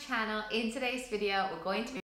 channel. In today's video, we're going to be